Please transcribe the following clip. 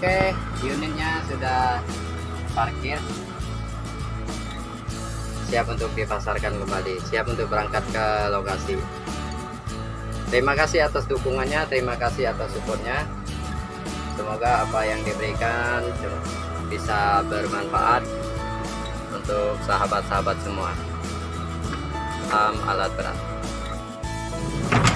Oke, unitnya sudah parkir. Siap untuk dipasarkan kembali, siap untuk berangkat ke lokasi. Terima kasih atas dukungannya, terima kasih atas supportnya. Semoga apa yang diberikan bisa bermanfaat untuk sahabat-sahabat semua. Salam alat berat.